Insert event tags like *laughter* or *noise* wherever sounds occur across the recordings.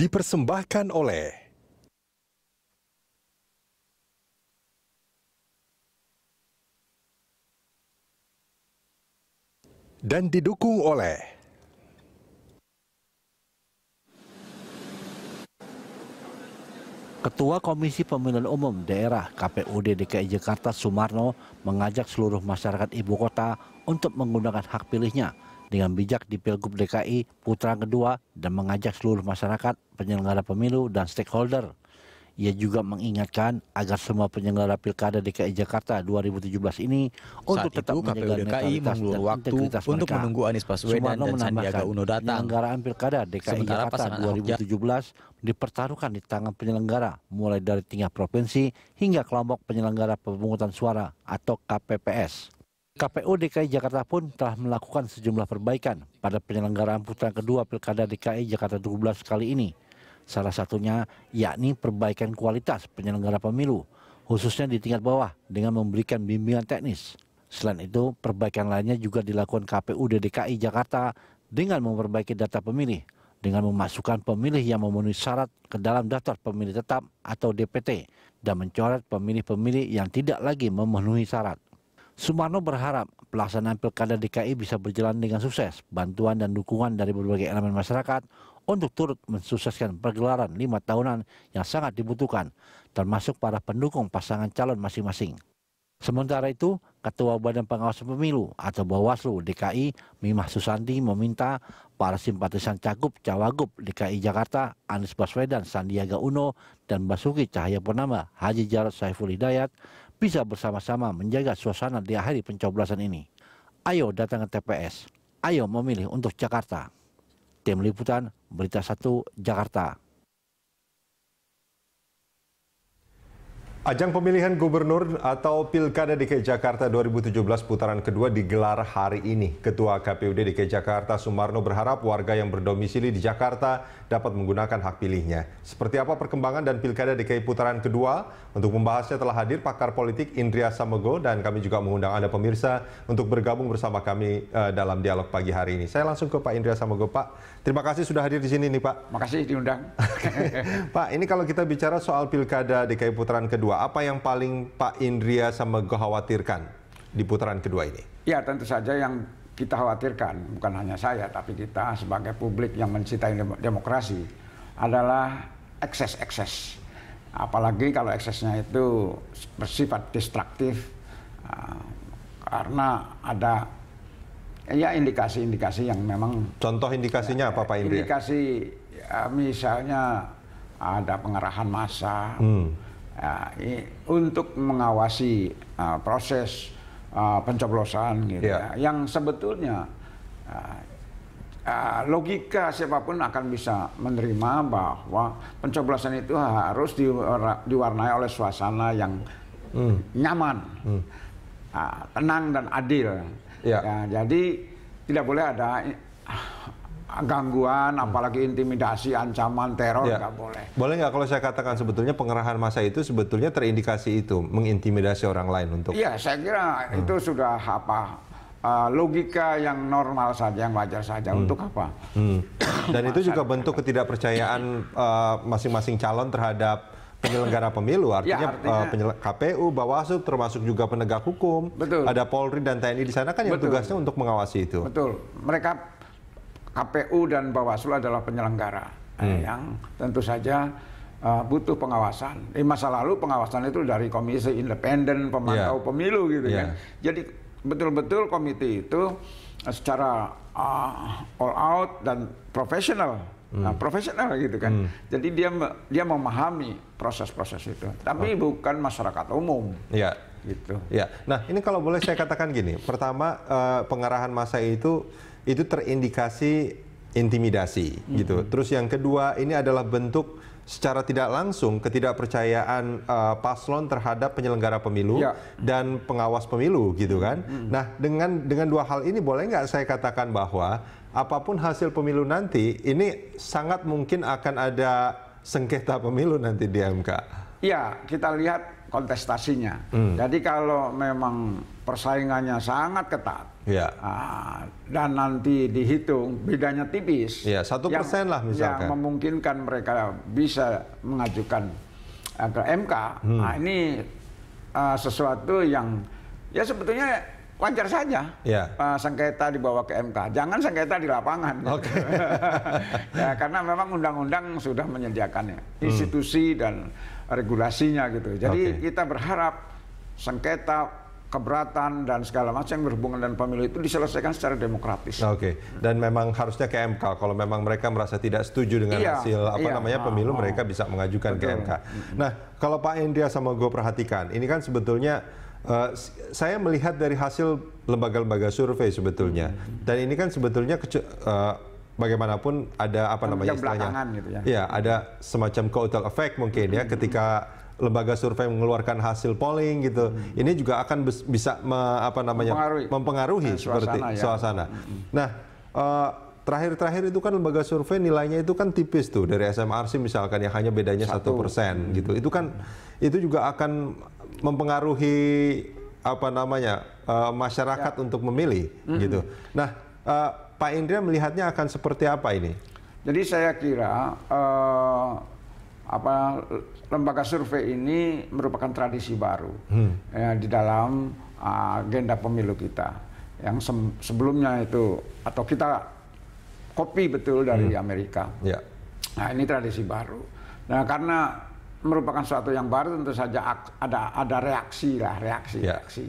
dipersembahkan oleh dan didukung oleh Ketua Komisi Pemilihan Umum Daerah KPUD DKI Jakarta Sumarno mengajak seluruh masyarakat ibu kota untuk menggunakan hak pilihnya dengan bijak di Pilgub DKI putaran kedua dan mengajak seluruh masyarakat, penyelenggara pemilu dan stakeholder ia juga mengingatkan agar semua penyelenggara Pilkada DKI Jakarta 2017 ini Saat untuk tetap itu, KPU menjaga DKI netralitas mengulur dan waktu untuk mereka. menunggu Anies Baswedan Sumarno dan Sandiaga Uno datang. Penyelenggaraan Pilkada DKI Sementara Jakarta pasangan Ahok 2017 dipertaruhkan di tangan penyelenggara mulai dari tingkat provinsi hingga kelompok penyelenggara pemungutan suara atau KPPS. KPU DKI Jakarta pun telah melakukan sejumlah perbaikan pada penyelenggaraan putaran kedua Pilkada DKI Jakarta 12 kali ini. Salah satunya yakni perbaikan kualitas penyelenggara pemilu, khususnya di tingkat bawah dengan memberikan bimbingan teknis. Selain itu, perbaikan lainnya juga dilakukan KPU DKI Jakarta dengan memperbaiki data pemilih, dengan memasukkan pemilih yang memenuhi syarat ke dalam daftar pemilih tetap atau DPT dan mencoret pemilih-pemilih yang tidak lagi memenuhi syarat. Sumarno berharap pelaksanaan Pilkada DKI bisa berjalan dengan sukses, bantuan dan dukungan dari berbagai elemen masyarakat untuk turut mensukseskan pergelaran lima tahunan yang sangat dibutuhkan, termasuk para pendukung pasangan calon masing-masing. Sementara itu, Ketua Badan Pengawas Pemilu atau Bawaslu DKI, Mimah Susanti meminta para simpatisan Cagup Cawagup DKI Jakarta, Anies Baswedan, Sandiaga Uno, dan Basuki Cahayapurnama, Haji Jarod Saiful Hidayat bisa bersama-sama menjaga suasana di akhir pencoblosan ini. Ayo datang ke TPS, ayo memilih untuk Jakarta. Tim Liputan, Berita 1, Jakarta. Ajang pemilihan gubernur atau Pilkada DKI Jakarta 2017 putaran kedua digelar hari ini. Ketua KPUD DKI Jakarta Sumarno berharap warga yang berdomisili di Jakarta dapat menggunakan hak pilihnya. Seperti apa perkembangan dan Pilkada DKI putaran kedua? Untuk membahasnya telah hadir pakar politik Indria Samogo dan kami juga mengundang Anda pemirsa untuk bergabung bersama kami uh, dalam dialog pagi hari ini. Saya langsung ke Pak Indria Samogo. Pak, terima kasih sudah hadir di sini nih Pak. Makasih diundang. *laughs* Pak, ini kalau kita bicara soal Pilkada DKI putaran kedua, apa yang paling Pak Indria sama khawatirkan di putaran kedua ini? Ya tentu saja yang kita khawatirkan, bukan hanya saya, tapi kita sebagai publik yang mencintai demokrasi adalah ekses-ekses. Apalagi kalau eksesnya itu bersifat distraktif, uh, karena ada ya indikasi-indikasi yang memang... Contoh indikasinya ya, apa Pak Indria? Indikasi ya, misalnya ada pengerahan massa, hmm Ya, untuk mengawasi uh, proses uh, pencoblosan gitu yeah. ya. Yang sebetulnya uh, uh, logika siapa pun akan bisa menerima bahwa pencoblosan itu harus diwarnai oleh suasana yang hmm. nyaman, hmm. Uh, tenang dan adil. Yeah. Ya, jadi tidak boleh ada gangguan, hmm. apalagi intimidasi, ancaman, teror ya. nggak boleh. Boleh nggak kalau saya katakan sebetulnya pengerahan masa itu sebetulnya terindikasi itu mengintimidasi orang lain untuk? Iya, saya kira hmm. itu sudah apa uh, logika yang normal saja, yang wajar saja. Hmm. Untuk apa? Hmm. Dan itu juga bentuk ketidakpercayaan uh, masing-masing uh, calon terhadap penyelenggara pemilu artinya, ya, artinya uh, KPU, Bawaslu termasuk juga penegak hukum, betul. ada Polri dan TNI di sana kan yang betul. tugasnya untuk mengawasi itu. Betul. Mereka KPU dan Bawaslu adalah penyelenggara eh, hmm. yang tentu saja uh, butuh pengawasan. Di masa lalu pengawasan itu dari komisi independen pemantau yeah. pemilu gitu yeah. kan. Jadi betul-betul komite itu secara uh, all out dan profesional. Hmm. Nah, profesional gitu kan. Hmm. Jadi dia dia memahami proses-proses itu. Tapi oh. bukan masyarakat umum. Iya. Gitu. Ya. Nah, ini kalau boleh saya katakan gini. Pertama, uh, pengarahan masa itu itu terindikasi intimidasi hmm. gitu. Terus yang kedua ini adalah bentuk secara tidak langsung ketidakpercayaan uh, paslon terhadap penyelenggara pemilu ya. dan pengawas pemilu gitu kan. Hmm. Nah dengan dengan dua hal ini boleh nggak saya katakan bahwa apa pun hasil pemilu nanti ini sangat mungkin akan ada sengketa pemilu nanti di MK. Ya kita lihat kontestasinya. Hmm. Jadi kalau memang persaingannya sangat ketat ya. uh, dan nanti dihitung bedanya tipis, ya satu persen lah misalkan, yang memungkinkan mereka bisa mengajukan uh, ke MK. Hmm. Nah, ini uh, sesuatu yang ya sebetulnya wajar saja ya. uh, sengketa dibawa ke MK. Jangan sengketa di lapangan. Okay. *laughs* ya, karena memang undang-undang sudah menyediakannya, hmm. institusi hmm. dan regulasinya gitu. Jadi okay. kita berharap sengketa keberatan dan segala macam yang berhubungan dengan pemilu itu diselesaikan secara demokratis. Oke. Okay. Dan memang harusnya ke MK. Kalau memang mereka merasa tidak setuju dengan iya, hasil apa iya, namanya pemilu, oh, mereka bisa mengajukan betul. ke MK. Nah, kalau Pak Indria sama gue perhatikan, ini kan sebetulnya uh, saya melihat dari hasil lembaga-lembaga survei sebetulnya. Hmm. Dan ini kan sebetulnya uh, bagaimanapun ada apa namanya istilahnya? Gitu ya. ya, ada semacam causal effect mungkin ya ketika lembaga survei mengeluarkan hasil polling gitu. Hmm. Ini juga akan bisa me, apa namanya mempengaruhi, mempengaruhi nah, seperti suasana. Ya. suasana. Hmm. Nah, uh, terakhir-terakhir itu kan lembaga survei nilainya itu kan tipis tuh dari SMRC misalkan yang hanya bedanya satu persen gitu. Itu kan itu juga akan mempengaruhi apa namanya uh, masyarakat ya. untuk memilih hmm. gitu. Nah, uh, Pak Indra melihatnya akan seperti apa ini? Jadi saya kira uh, apa lembaga survei ini merupakan tradisi baru hmm. ya, di dalam uh, agenda pemilu kita yang se sebelumnya itu atau kita kopi betul dari hmm. Amerika. Ya. Nah ini tradisi baru. Nah karena merupakan suatu yang baru tentu saja ada ada reaksi lah reaksi ya. reaksi.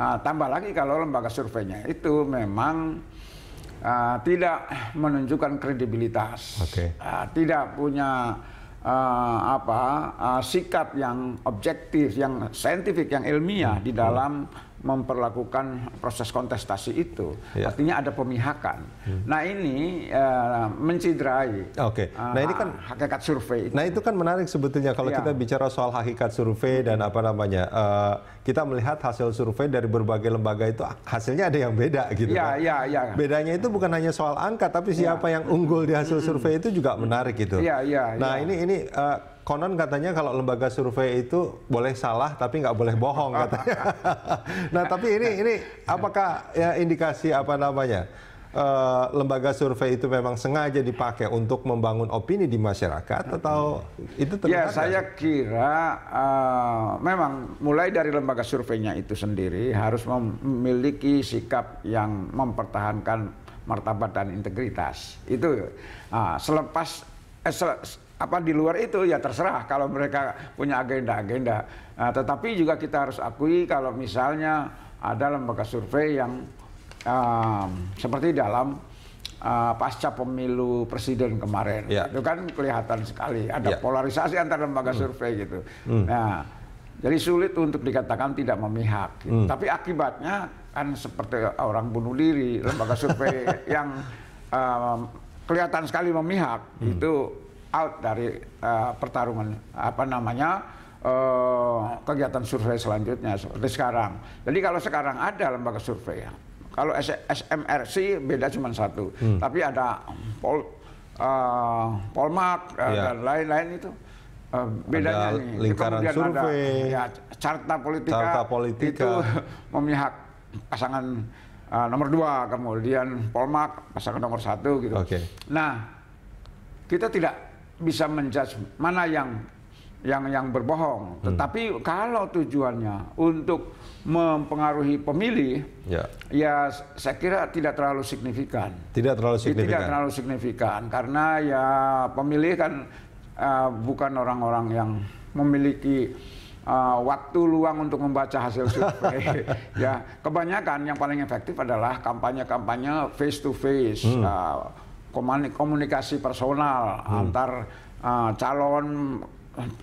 Uh, tambah lagi kalau lembaga surveinya itu memang uh, tidak menunjukkan kredibilitas, okay. uh, tidak punya uh, apa uh, sikap yang objektif, yang saintifik, yang ilmiah hmm. di dalam memperlakukan proses kontestasi itu. Ya. Artinya ada pemihakan. Hmm. Nah ini uh, menciderai. Oke. Okay. Nah ini kan hakikat survei. Itu. Nah itu kan menarik sebetulnya kalau ya. kita bicara soal hakikat survei dan apa namanya uh, kita melihat hasil survei dari berbagai lembaga itu hasilnya ada yang beda gitu. Iya iya iya. Bedanya itu bukan hanya soal angka tapi siapa ya. yang unggul di hasil survei itu juga menarik gitu. Iya iya. Nah ya. ini ini uh, konon katanya kalau lembaga survei itu boleh salah tapi nggak boleh bohong katanya. *laughs* nah tapi ini ini apakah ya indikasi apa namanya uh, lembaga survei itu memang sengaja dipakai untuk membangun opini di masyarakat atau itu Ya saya kira uh, memang mulai dari lembaga surveinya itu sendiri harus memiliki sikap yang mempertahankan martabat dan integritas itu uh, selepas eh, sel, apa di luar itu ya terserah kalau mereka punya agenda-agenda. Nah, tetapi juga kita harus akui kalau misalnya ada lembaga survei yang um, seperti dalam uh, pasca pemilu presiden kemarin, ya. itu kan kelihatan sekali ada ya. polarisasi antar lembaga hmm. survei gitu. Hmm. Nah, jadi sulit untuk dikatakan tidak memihak. Gitu. Hmm. Tapi akibatnya kan seperti orang bunuh diri, lembaga survei *laughs* yang um, kelihatan sekali memihak hmm. itu out dari uh, pertarungan apa namanya uh, kegiatan survei selanjutnya seperti sekarang. Jadi kalau sekarang ada lembaga survei ya, kalau SMRC beda cuma satu, hmm. tapi ada Pol uh, Polmark uh, yeah. dan lain-lain itu. Uh, bedanya ada nih. Lingkaran Kemudian survei. Ada, ya, carta politika, carta politika itu memihak pasangan uh, nomor dua, kemudian Polmark pasangan nomor satu gitu. Okay. Nah, kita tidak bisa menjudge mana yang yang yang berbohong. Hmm. Tetapi kalau tujuannya untuk mempengaruhi pemilih, ya. ya saya kira tidak terlalu signifikan. Tidak terlalu signifikan. Tidak terlalu signifikan karena ya pemilih kan uh, bukan orang-orang yang memiliki uh, waktu luang untuk membaca hasil survei. *laughs* ya kebanyakan yang paling efektif adalah kampanye-kampanye face to face. Hmm. Uh, komunikasi personal hmm. antar uh, calon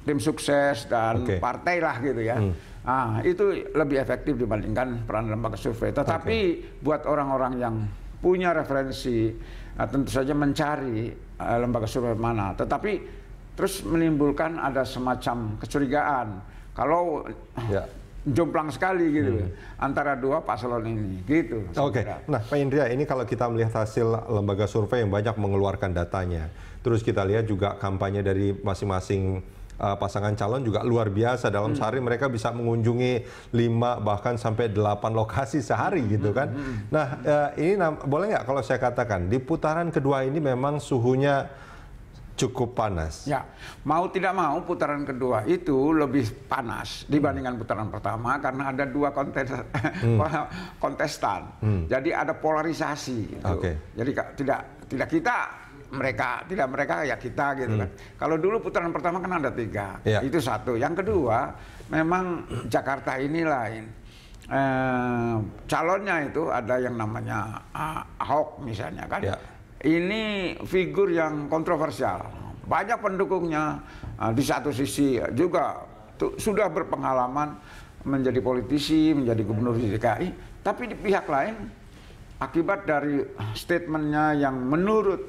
tim sukses dan okay. partai lah gitu ya. Hmm. Ah, itu lebih efektif dibandingkan peran lembaga survei. Tetapi okay. buat orang-orang yang punya referensi, uh, tentu saja mencari uh, lembaga survei mana. Tetapi terus menimbulkan ada semacam kecurigaan. Kalau ya jomplang sekali gitu hmm. antara dua paslon ini gitu. Oke. Okay. Nah, Pak Indria, ini kalau kita melihat hasil lembaga survei yang banyak mengeluarkan datanya, terus kita lihat juga kampanye dari masing-masing uh, pasangan calon juga luar biasa. Dalam hmm. sehari mereka bisa mengunjungi lima bahkan sampai delapan lokasi sehari gitu kan. Hmm. hmm. Nah uh, ini boleh nggak kalau saya katakan di putaran kedua ini memang suhunya cukup panas. Ya, mau tidak mau putaran kedua itu lebih panas dibandingkan putaran pertama karena ada dua kontes hmm. *laughs* kontestan. Hmm. Jadi ada polarisasi. Gitu. Okay. Jadi tidak tidak kita mereka tidak mereka ya kita gitu hmm. kan. Kalau dulu putaran pertama kan ada tiga, ya. itu satu. Yang kedua memang Jakarta ini lain. Eh, calonnya itu ada yang namanya uh, Ahok misalnya kan. Ya ini figur yang kontroversial. Banyak pendukungnya uh, di satu sisi juga tuh, sudah berpengalaman menjadi politisi, menjadi gubernur di DKI, tapi di pihak lain akibat dari statementnya yang menurut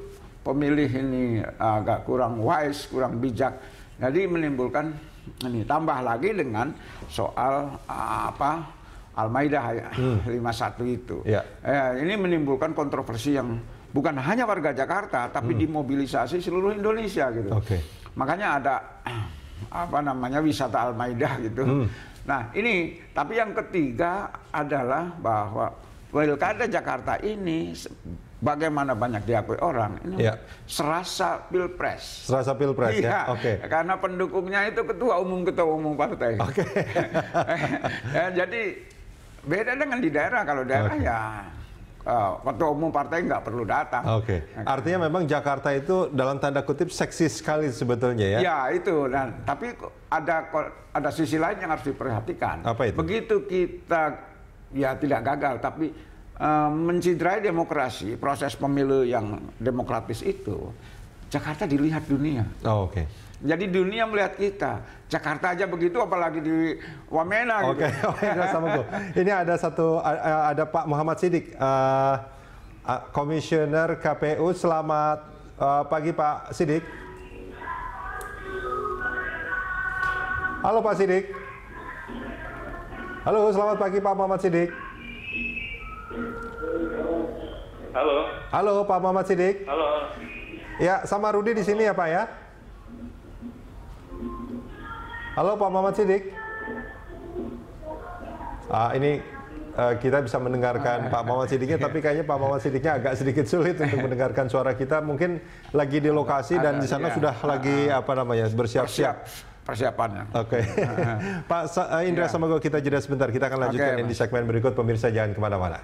pemilih ini agak kurang wise, kurang bijak, jadi menimbulkan ini tambah lagi dengan soal uh, apa Al-Maidah hmm. 51 itu. Ya. Eh, ini menimbulkan kontroversi yang bukan hanya warga Jakarta tapi hmm. dimobilisasi seluruh Indonesia gitu. Okay. Makanya ada *clears throat* apa namanya wisata Al-Maidah gitu. Hmm. Nah, ini tapi yang ketiga adalah bahwa Pilkada Jakarta ini bagaimana banyak diakui orang ini ya. serasa pilpres. Serasa pilpres ya. iya, ya. Oke. Okay. Karena pendukungnya itu ketua umum ketua umum partai. Oke. Okay. *laughs* ya, jadi beda dengan di daerah kalau daerah okay. ya uh, ketua umum partai nggak perlu datang. Oke. Okay. Artinya memang Jakarta itu dalam tanda kutip seksi sekali sebetulnya ya? Ya itu. Dan tapi ada ada sisi lain yang harus diperhatikan. Apa itu? Begitu kita ya tidak gagal, tapi uh, menciderai demokrasi, proses pemilu yang demokratis itu, Jakarta dilihat dunia. Oh, Oke. Okay. Jadi dunia melihat kita. Jakarta aja begitu, apalagi di Wamena. Oke, gitu. okay. sama Ini ada satu, ada Pak Muhammad Sidik, uh, Komisioner KPU. Selamat uh, pagi Pak Sidik. Halo Pak Sidik. Halo, selamat pagi Pak Muhammad Sidik. Halo. Halo Pak Muhammad Sidik. Halo. Ya, sama Rudi di sini ya Pak ya. Halo Pak Muhammad Sidik. Ah, ini uh, kita bisa mendengarkan Pak Muhammad Sidiknya, *laughs* tapi kayaknya Pak Muhammad Sidiknya agak sedikit sulit untuk *laughs* mendengarkan suara kita. Mungkin lagi di lokasi dan di sana ya. sudah lagi apa namanya bersiap-siap persiapannya. Oke. Okay. *laughs* Pak Indra ya. Samago kita jeda sebentar. Kita akan lanjutkan okay, di segmen berikut. Pemirsa jangan ke mana-mana.